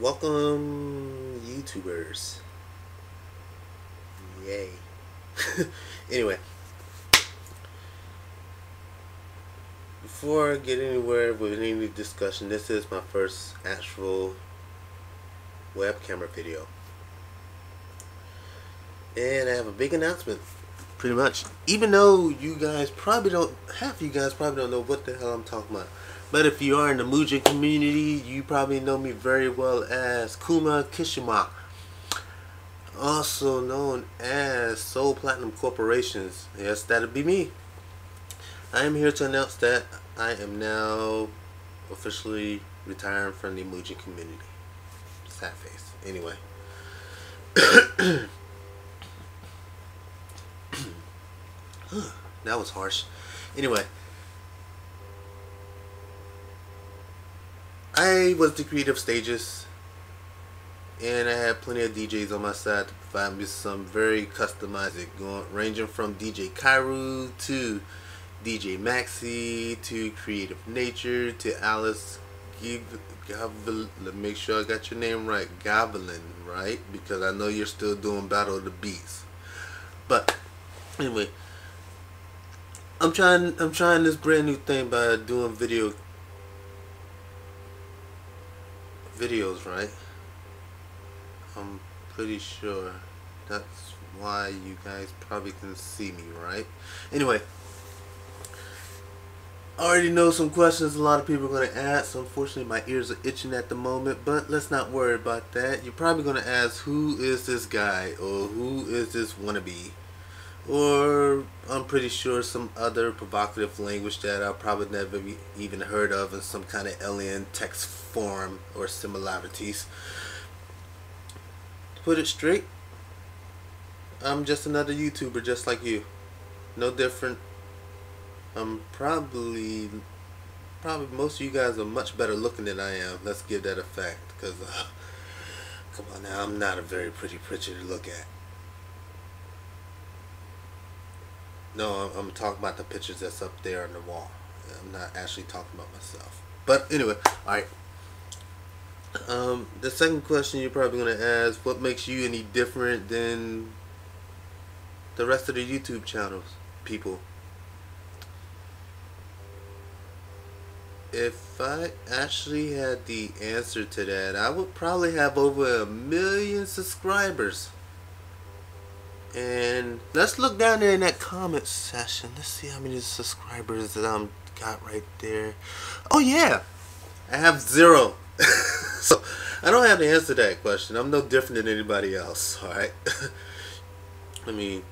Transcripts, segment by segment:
Welcome, YouTubers. Yay. anyway. Before I get anywhere with any discussion, this is my first actual web camera video. And I have a big announcement. Pretty much. Even though you guys probably don't, half you guys probably don't know what the hell I'm talking about. But if you are in the Mugen community, you probably know me very well as Kuma Kishima. Also known as Soul Platinum Corporations. Yes, that'll be me. I am here to announce that I am now officially retiring from the Mugen community. Sad face. Anyway. that was harsh. Anyway. I was the creative stages and I had plenty of DJs on my side to provide me some very customized going ranging from DJ Kairu to DJ Maxi to Creative Nature to Alice Gavelin. Let me make sure I got your name right. Gavelin, right? Because I know you're still doing Battle of the Beats. But anyway, I'm trying. I'm trying this brand new thing by doing video videos, right? I'm pretty sure that's why you guys probably can see me, right? Anyway, I already know some questions a lot of people are going to ask. Unfortunately, my ears are itching at the moment, but let's not worry about that. You're probably going to ask, who is this guy? Or who is this wannabe? Or I'm pretty sure some other provocative language that I probably never even heard of in some kind of alien text form or similarities. To put it straight, I'm just another YouTuber just like you. No different. I'm probably, probably most of you guys are much better looking than I am. Let's give that a fact. Because, uh, come on now, I'm not a very pretty picture to look at. No, I'm, talking about the pictures that's up there on the wall. I'm not actually talking about myself. But anyway, alright. Um, the second question you're probably going to ask, what makes you any different than the rest of the YouTube channels, people? If I actually had the answer to that, I would probably have over a million subscribers. And let's look down there in that comment section. Let's see how many subscribers that I'm got right there. Oh yeah, I have zero. so I don't have to answer that question. I'm no different than anybody else. All right. I mean,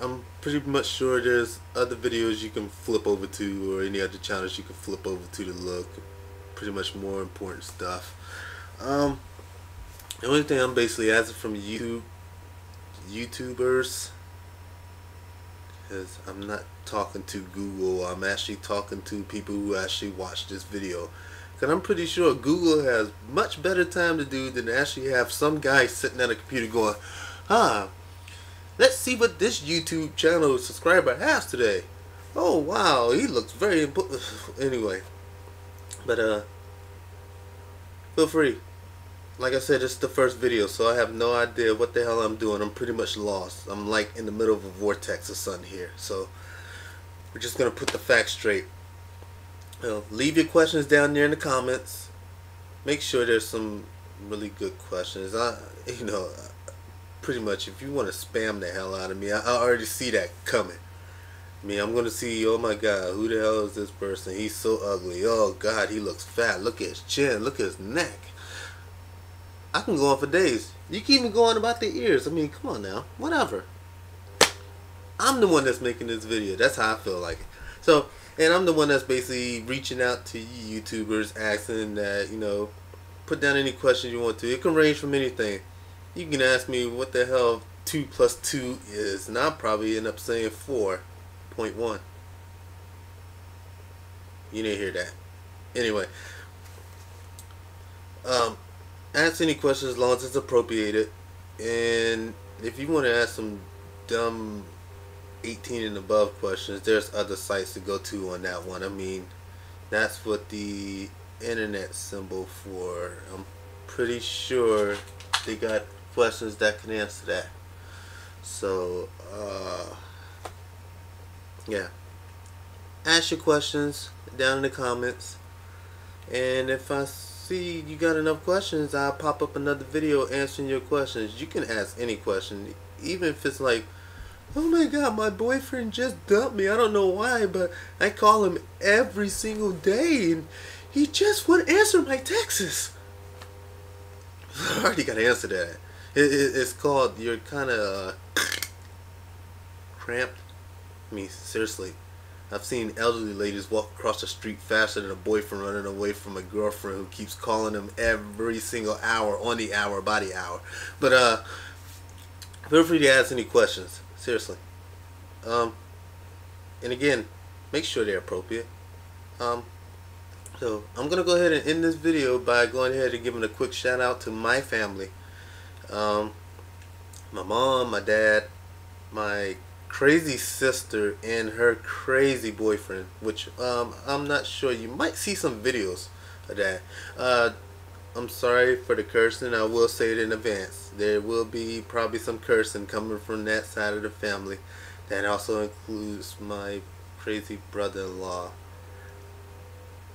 I'm pretty much sure there's other videos you can flip over to, or any other channels you can flip over to to look. Pretty much more important stuff. Um, the only thing I'm basically asking from YouTube YouTubers. Because I'm not talking to Google. I'm actually talking to people who actually watch this video. Because I'm pretty sure Google has much better time to do than actually have some guy sitting at a computer going huh let's see what this YouTube channel subscriber has today. Oh wow he looks very important anyway. But uh feel free like I said, it's the first video, so I have no idea what the hell I'm doing. I'm pretty much lost. I'm like in the middle of a vortex of sun here. So we're just going to put the facts straight. You know, leave your questions down there in the comments. Make sure there's some really good questions. I, you know, pretty much if you want to spam the hell out of me, I, I already see that coming. I mean, I'm going to see, oh my God, who the hell is this person? He's so ugly. Oh God, he looks fat. Look at his chin. Look at his neck. I can go on for days. You keep me going about the ears. I mean, come on now. Whatever. I'm the one that's making this video. That's how I feel like it. So, and I'm the one that's basically reaching out to YouTubers, asking that, you know, put down any questions you want to. It can range from anything. You can ask me what the hell 2 plus 2 is, and I'll probably end up saying 4.1. You didn't hear that. Anyway. Um, ask any questions as long as it's appropriated. And if you want to ask some dumb 18 and above questions, there's other sites to go to on that one. I mean, that's what the internet symbol for. I'm pretty sure they got questions that can answer that. So, uh, yeah. Ask your questions down in the comments. And if I see you got enough questions, I'll pop up another video answering your questions. You can ask any question, even if it's like, oh my god, my boyfriend just dumped me. I don't know why, but I call him every single day and he just wouldn't answer my texts. I already got to answer that. It, it, it's called, you're kind of uh, cramped. I mean, seriously. I've seen elderly ladies walk across the street faster than a boyfriend running away from a girlfriend who keeps calling them every single hour, on the hour, by the hour. But, uh, feel free to ask any questions. Seriously. Um, and again, make sure they're appropriate. Um, so I'm gonna go ahead and end this video by going ahead and giving a quick shout out to my family. Um, my mom, my dad, my crazy sister, and her crazy boyfriend. Which um, I'm not sure. You might see some videos of that. Uh, I'm sorry for the cursing. I will say it in advance. There will be probably some cursing coming from that side of the family. That also includes my crazy brother-in-law.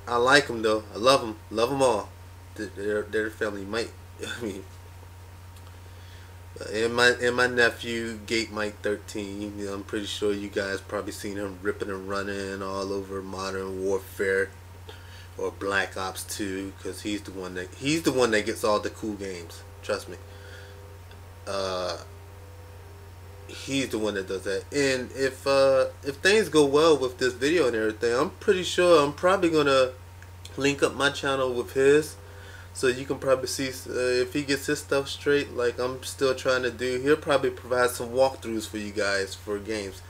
I like them though. I love them. Love them all. Their their family might. I mean, and my and my nephew Gate Mike 13. You know, I'm pretty sure you guys probably seen him ripping and running all over Modern Warfare or Black Ops 2 because he's the one that he's the one that gets all the cool games. Trust me. Uh, he's the one that does that. And if uh, if things go well with this video and everything, I'm pretty sure I'm probably gonna link up my channel with his, so you can probably see uh, if he gets his stuff straight, like I'm still trying to do. He'll probably provide some walkthroughs for you guys for games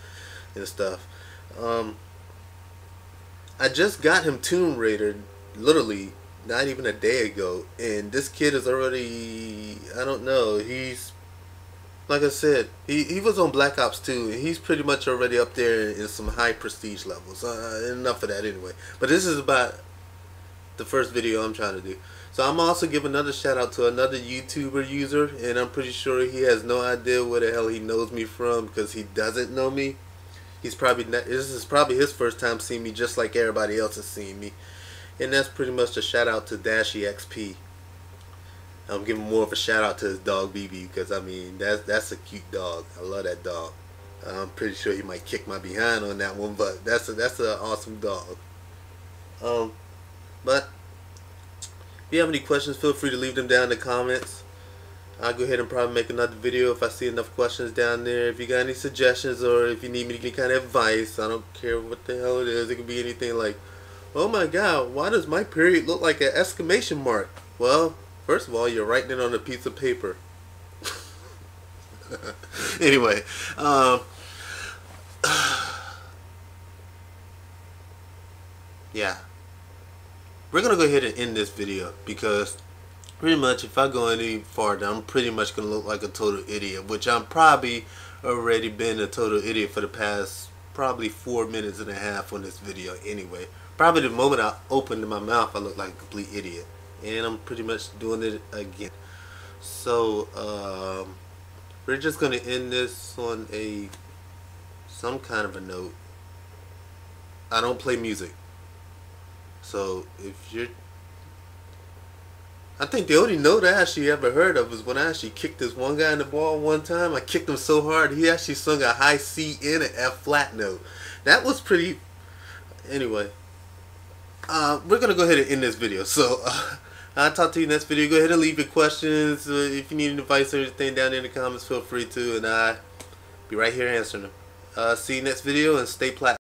and stuff. Um, I just got him Tomb Raider, literally not even a day ago, and this kid is already I don't know he's like I said, he, he was on Black Ops 2, and he's pretty much already up there in some high prestige levels. Uh, enough of that anyway. But this is about the first video I'm trying to do. So I'm also giving another shout out to another YouTuber user, and I'm pretty sure he has no idea where the hell he knows me from because he doesn't know me. He's probably not, this is probably his first time seeing me, just like everybody else has seen me. And that's pretty much a shout out to Dashy XP. I'm giving more of a shout out to his dog BB because I mean that's that's a cute dog. I love that dog. I'm pretty sure he might kick my behind on that one, but that's a, that's an awesome dog. Um, but if you have any questions, feel free to leave them down in the comments. I'll go ahead and probably make another video if I see enough questions down there. If you got any suggestions or if you need me to kind of advice, I don't care what the hell it is. It could be anything like, oh my god, why does my period look like an exclamation mark? Well, First of all, you're writing it on a piece of paper. anyway, um, yeah. We're to go ahead and end this video because pretty much if I go any farther, I'm pretty much to look like a total idiot, which I'm probably already been a total idiot for the past probably four minutes and a half on this video anyway. Probably the moment I opened my mouth, I look like a complete idiot and I'm pretty much doing it again. So um, we're just gonna end this on a some kind of a note. I don't play music so if you're I think the only note I actually ever heard of was when I actually kicked this one guy in the ball one time. I kicked him so hard he actually sung a high C and an F flat note. That was pretty. Anyway, uh, we're gonna go ahead and end this video. So. Uh, I'll talk to you next video. Go ahead and leave your questions. Uh, if you need advice or anything down in the comments, feel free to. And I'll be right here answering them. Uh, see you next video and stay plat.